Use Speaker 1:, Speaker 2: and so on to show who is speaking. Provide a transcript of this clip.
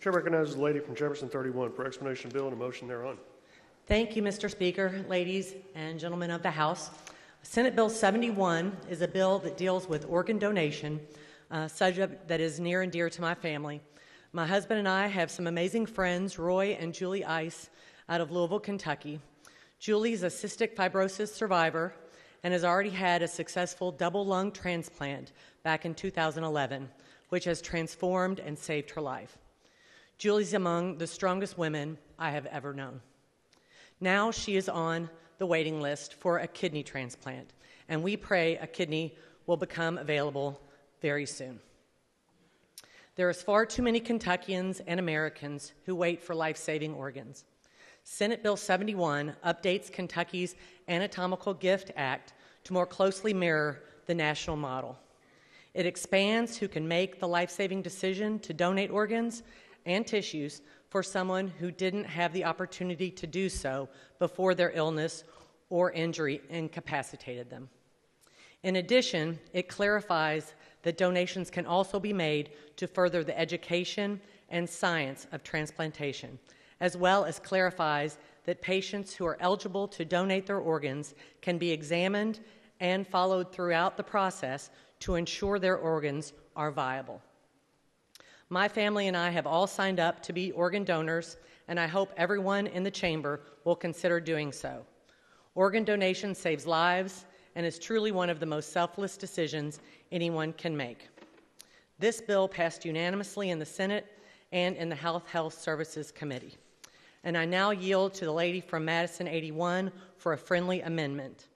Speaker 1: Chair recognizes the lady from Jefferson 31 for explanation of bill and a motion thereon.
Speaker 2: Thank you, Mr. Speaker, ladies and gentlemen of the House. Senate Bill 71 is a bill that deals with organ donation, a subject that is near and dear to my family. My husband and I have some amazing friends, Roy and Julie Ice, out of Louisville, Kentucky. Julie's a cystic fibrosis survivor and has already had a successful double lung transplant back in 2011, which has transformed and saved her life. Julie's among the strongest women I have ever known. Now she is on the waiting list for a kidney transplant, and we pray a kidney will become available very soon. There is far too many Kentuckians and Americans who wait for life saving organs. Senate Bill 71 updates Kentucky's Anatomical Gift Act to more closely mirror the national model. It expands who can make the life saving decision to donate organs and tissues for someone who didn't have the opportunity to do so before their illness or injury incapacitated them. In addition, it clarifies that donations can also be made to further the education and science of transplantation, as well as clarifies that patients who are eligible to donate their organs can be examined and followed throughout the process to ensure their organs are viable. My family and I have all signed up to be organ donors, and I hope everyone in the chamber will consider doing so. Organ donation saves lives and is truly one of the most selfless decisions anyone can make. This bill passed unanimously in the Senate and in the Health Health Services Committee. And I now yield to the lady from Madison 81 for a friendly amendment.